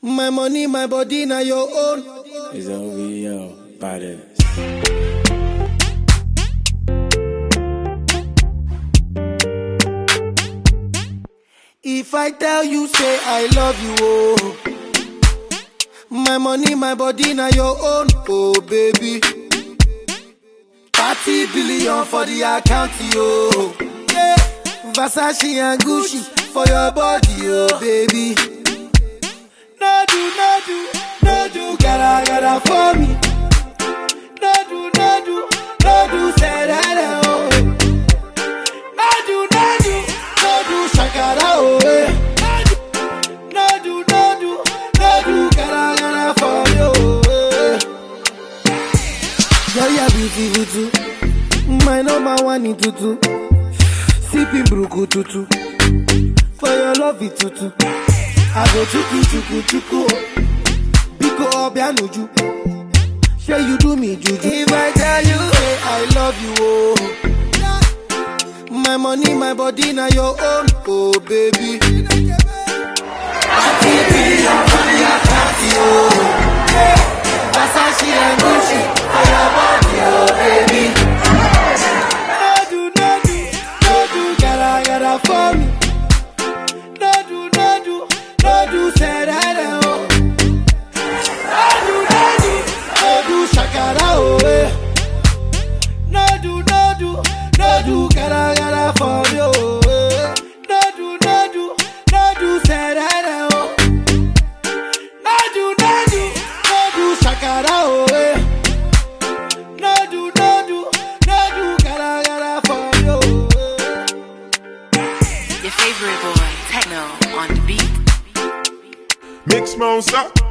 My money, my body, now your own. It's OVO, body. If I tell you, say I love you, oh. My money, my body, now your own, oh baby. 30 billion for the account, oh. Yeah. Versace and Gucci for your body, oh baby. Do, no do, gotta, gotta for me. No do, no do, no do, say that, oh. No do, no do, no do, shakara, oh. No do, no do, no do, gotta, gotta for you. Girl, you're beautiful too. My number one in tutu. Sipping bruku tutu. For your love it tutu. I go chuku chuku chuku. Obianuju. Say you do me juju. If I tell you, say I love you, oh. My money, my body, now your own, oh baby. Oh. Versace and Gucci your body, oh baby. No do, no do, no do, gotta, gotta for me. No do, no do, no do, say that, oh. Do, gotta, gotta for me. Eh, no do, no do, no do, say that. No do, no do, no do, shakara. Oh, eh. No do, no do, no do, gotta, gotta for me. Your favorite boy, Tekno, on the beat. Mix monster.